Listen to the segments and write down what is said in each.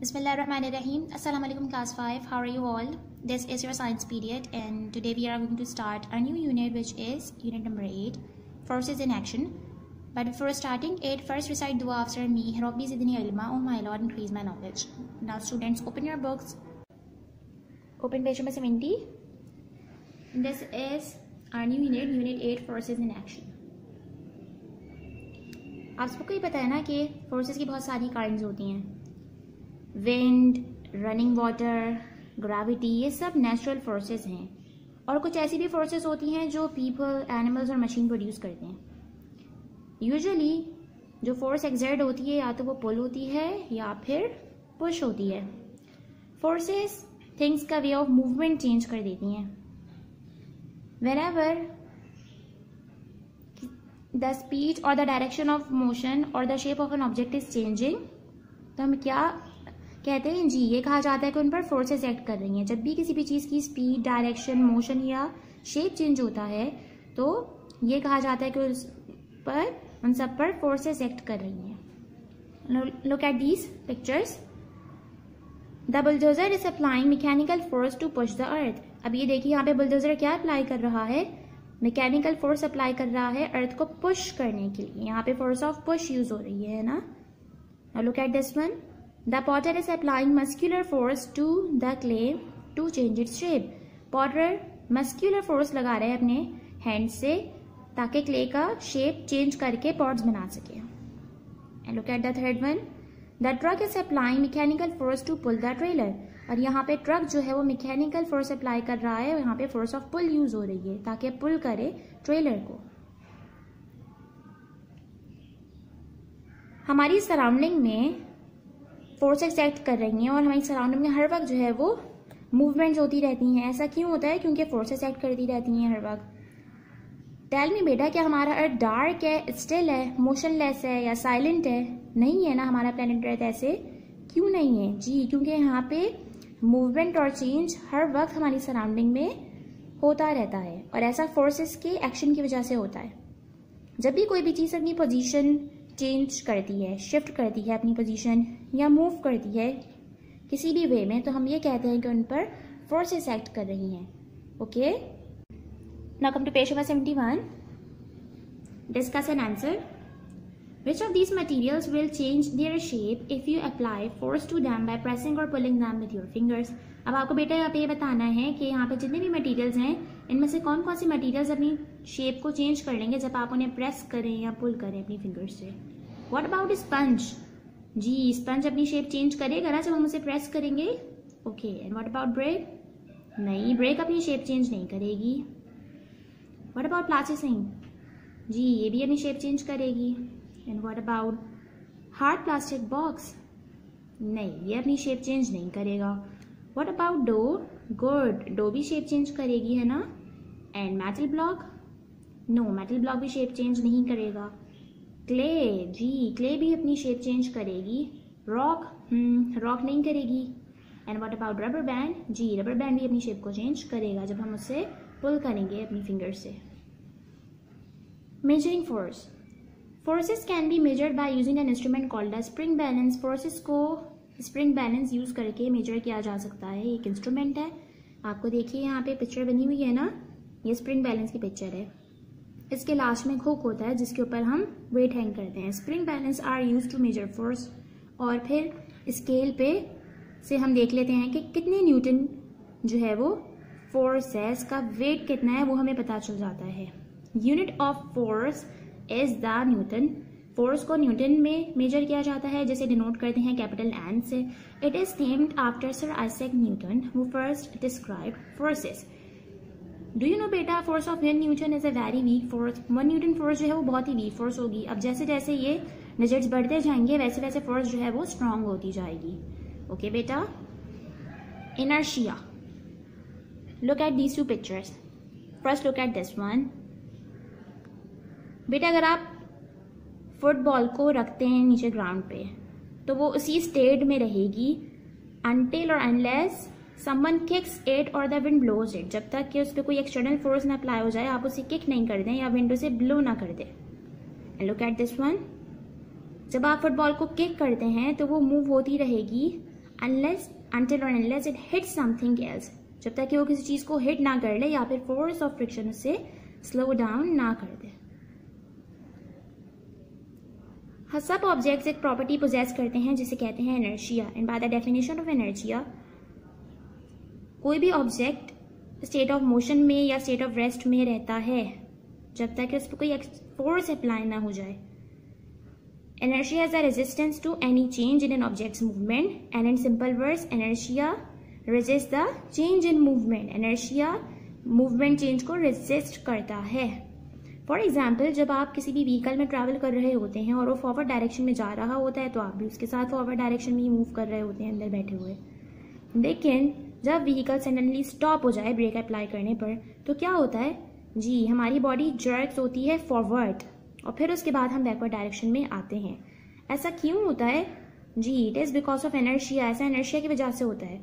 बसमीम अल्लाम class five how are you all this is your science period and today we are going to start a new unit which is unit number eight forces in action but before starting at first recite दुआ after me हेरोबीज इन इलमा O my Lord increase my knowledge now students open your books open page number seventy this is our new unit unit eight forces in action आप सबको ये पता है ना कि फोर्सेज की बहुत सारी कारण्स होती हैं। विंड रनिंग वाटर ग्रेविटी ये सब नेचुरल फोर्सेस हैं। और कुछ ऐसी भी फोर्सेस होती हैं जो पीपल एनिमल्स और मशीन प्रोड्यूस करते हैं। यूजुअली जो फोर्स एक्सर्ट होती है, या तो वो पुल होती है, या फिर पुश होती है। फोर्सेस थिंग्स का वे ऑफ़ मूवमेंट चेंज कर देती हैं। वेन एवर द स्पीड और द डायरेक्शन ऑफ़ मोशन और the shape of an object is changing तो हम क्या कहते हैं, जी, ये कहा जाता है कि उन पर फोर्सेस एक्ट कर रही हैं। जब भी किसी भी चीज़ की स्पीड डायरेक्शन मोशन या शेप चेंज होता है तो ये कहा जाता है कि उस पर, उन सब पर फोर्सेस एक्ट कर रही हैं। Look at these pictures the bulldozer is applying mechanical force to push the earth अब ये देखिए, यहाँ पे बुलडोजर क्या अप्लाई कर रहा है? मैकेनिकल फोर्स अप्लाई कर रहा है अर्थ को पुश करने के लिए। यहाँ पे फोर्स ऑफ़ पुश यूज़ हो रही है ना? Look at this one the potter is applying muscular force to the clay to change its shape potter muscular force लगा रहे हैं अपने हैंड से, ताकि क्ले का शेप चेंज करके पॉट्स बना सके। And look at the third one the truck is applying mechanical force to pull the trailer और यहाँ पे ट्रक जो है वो मैकेनिकल फोर्स अप्लाई कर रहा है यहाँ पे फोर्स ऑफ़ पुल यूज़ हो रही है, ताकि पुल करे ट्रेलर को। हमारी सराउंडिंग में फोर्स एक्सेक्ट कर रही हैं और हमारी सराउंडिंग में हर वक्त जो है वो मूवमेंट्स होती रहती हैं। ऐसा क्यों होता है? क्योंकि फोर्स एक्सेक्ट करती रहती हैं हर वक्त। टेल मी बेटा, क्या हमारा अर्थ डार्क है? स्टिल है मोशनलेस है या साइलेंट है? नहीं है ना हमारा प्लेनेट अर्थ ऐसे? क्यों नहीं है? जी, क्योंकि यहाँ पे मूवमेंट और चेंज हर वक्त हमारी सराउंडिंग में होता रहता है और ऐसा फोर्सेस के एक्शन की वजह से होता है। जब भी कोई भी चीज़ अपनी पोजीशन चेंज करती है शिफ्ट करती है अपनी पोजीशन या मूव करती है किसी भी वे में तो हम ये कहते हैं कि उन पर फोर्सेस एक्ट कर रही हैं। Okay now come to page number seventy one discuss an answer Which of these materials will change their shape if you apply force to them by pressing or pulling them with your fingers? अब आपको बेटा यहाँ पे ये बताना है कि यहाँ पे जितने भी मटेरियल्स हैं, इनमें से कौन कौन से मटेरियल्स अपनी शेप को चेंज कर लेंगे जब आप उन्हें प्रेस करें या पुल करें अपनी फिंगर्स से। वॉट अबाउट स्पंज जी स्पंज अपनी शेप चेंज करेगा ना जब हम उसे प्रेस करेंगे? Okay and what about brick नहीं ब्रेक अपनी शेप चेंज नहीं करेगी। वॉट अबाउट प्लास्टिसिंग जी, ये भी अपनी शेप चेंज करेगी। And what about hard plastic box नहीं, ये अपनी शेप चेंज नहीं करेगा। What about dough good dough भी शेप चेंज करेगी, है ना? And metal block no metal block भी शेप चेंज नहीं करेगा। क्ले जी क्ले भी अपनी शेप चेंज करेगी। रॉक रॉक नहीं करेगी। And what about rubber band ji rubber band भी अपनी शेप को चेंज करेगा जब हम उसे पुल करेंगे अपनी फिंगर से। Measuring force forces can be measured by using an instrument called a spring balance forces को स्प्रिंग बैलेंस यूज़ करके मेजर किया जा सकता है। एक इंस्ट्रूमेंट है। आपको देखिए यहाँ पे पिक्चर बनी हुई है ना? ये स्प्रिंग बैलेंस की पिक्चर है। इसके लास्ट में हुक होता है, जिसके ऊपर हम वेट हैंग करते हैं। Spring balance are use to measure force और फिर स्केल पे से हम देख लेते हैं कि कितने न्यूटन जो है वो फोर्स है, इसका वेट कितना है, वो हमें पता चल जाता है। Unit of force is the newton force को न्यूटन में मेजर किया जाता है, जिसे डिनोट करते हैं कैपिटल एन से। It is named after Sir Isaac Newton who first describe forces do you know बेटा force of one newton is a very weak force one newton force जो है वो बहुत ही वीक फोर्स होगी। अब जैसे जैसे ये डिजिट्स बढ़ते जाएँगे वैसे वैसे फोर्स जो है वो स्ट्रांग होती जाएगी। ओके okay, बेटा? Inertia look at these two pictures first look at this one बेटा अगर आप फुटबॉल को रखते हैं नीचे ग्राउंड पे तो वो उसी स्टेट में रहेगी। अनटिल और अनलेस समवन किक्स इट और द विंड ब्लोज इट जब तक कि उस पर कोई एक्सटर्नल फोर्स ना अप्लाई हो जाए, आप उसे किक नहीं कर दें या विंडो से ब्लो ना कर दें। लुक एट दिस वन जब आप फुटबॉल को किक करते हैं तो वो मूव होती रहेगी unless until or unless it hits something else. जब तक कि वो किसी चीज़ को हिट ना कर ले या फिर फोर्स ऑफ़ फ्रिक्शन से स्लो डाउन ना कर दे। हाँ सब ऑब्जेक्ट्स एक प्रॉपर्टी पोजेस करते हैं, जिसे कहते हैं inertia and by the definition of inertia कोई भी ऑब्जेक्ट स्टेट ऑफ़ मोशन में या स्टेट ऑफ़ रेस्ट में रहता है जब तक उस पर कोई फोर्स अप्लाई ना हो जाए। Inertia has a resistance to any change in an object's movement and in simple words, inertia resists the change in movement. Inertia movement change को resist करता है। फॉर एग्ज़ाम्पल जब आप किसी भी व्हीकल में ट्रैवल कर रहे होते हैं और वो फॉरवर्ड डायरेक्शन में जा रहा होता है तो आप भी उसके साथ फॉरवर्ड डायरेक्शन में ही मूव कर रहे होते हैं अंदर बैठे हुए। लेकिन जब व्हीकल सडनली स्टॉप हो जाए ब्रेक अप्लाई करने पर तो क्या होता है? जी, हमारी बॉडी जर्क्स होती है फॉरवर्ड और फिर उसके बाद हम बैकवर्ड डायरेक्शन में आते हैं। ऐसा क्यों होता है? जी it is because of inertia ऐसा एनर्शिया की वजह से होता है।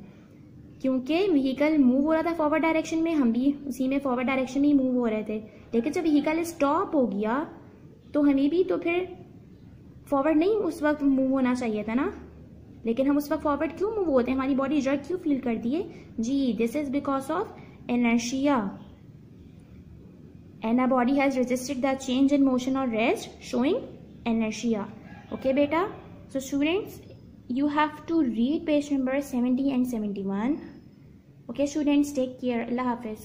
क्योंकि व्हीकल मूव हो रहा था फॉरवर्ड डायरेक्शन में, हम भी उसी में फॉरवर्ड डायरेक्शन में ही मूव हो रहे थे। लेकिन जब व्हीकल स्टॉप हो गया तो हमें भी तो फिर फॉरवर्ड नहीं उस वक्त मूव होना चाहिए था ना? लेकिन हम उस वक्त फॉरवर्ड क्यों मूव होते हैं हमारी बॉडी जर्क क्यों फील करती है? जी this is because of inertia and our body has registered the change in motion और रेस्ट शोइंग एनर्शिया ओके बेटा? So students you have to read page number seventy and seventy one okay students take care अल्लाह हाफिज़.